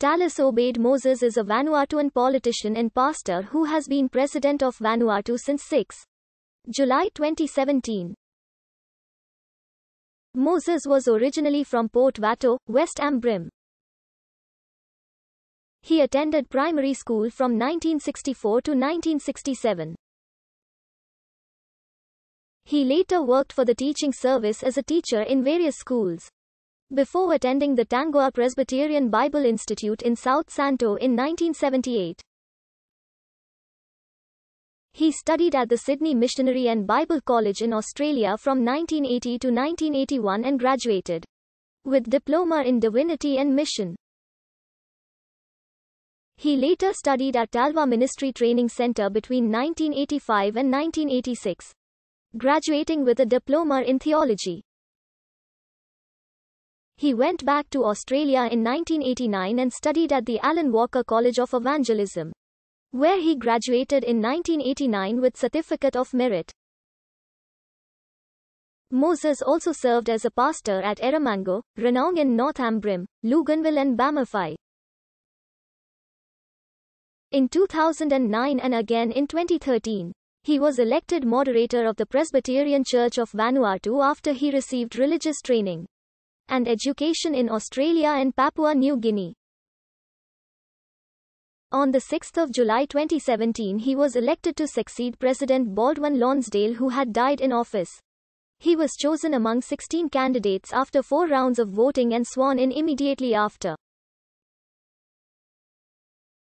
Tallis Obed Moses is a Vanuatuan politician and pastor who has been president of Vanuatu since 6 July 2017. Moses was originally from Port Vato, West Ambrym. He attended primary school from 1964 to 1967. He later worked for the teaching service as a teacher in various schools. Before attending the Tangoa Presbyterian Bible Institute in South Santo in 1978. He studied at the Sydney Missionary and Bible College in Australia from 1980 to 1981 and graduated with diploma in divinity and mission. He later studied at Talua Ministry Training Center between 1985 and 1986, graduating with a diploma in theology. He went back to Australia in 1989 and studied at the Alan Walker College of Evangelism, where he graduated in 1989 with Certificate of Merit. Moses also served as a pastor at Erromango, Ranon in North Ambrym, Luganville and Bamafai. In 2009 and again in 2013, he was elected moderator of the Presbyterian Church of Vanuatu after he received religious training and education in Australia and Papua New Guinea. On 6 July 2017 he was elected to succeed President Baldwin Lonsdale who had died in office. He was chosen among 16 candidates after four rounds of voting and sworn in immediately after.